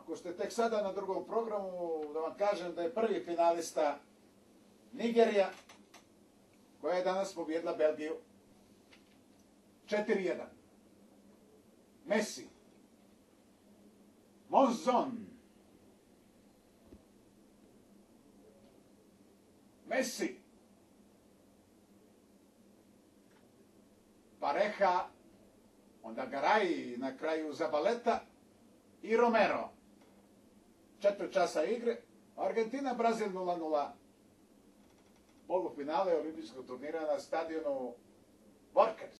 ako ste tek sada na drugom programu, da vam kažem da je prvi finalista Nigerija, koja je danas pobjedila Belgiju. 4-1. Messi, Monzon, Messi, Pareha, onda Garay na kraju Zabaleta i Romero. Četvrt časa igre, Argentina, Brazil 0-0. Polufinale olimpijskog turnira na stadionu.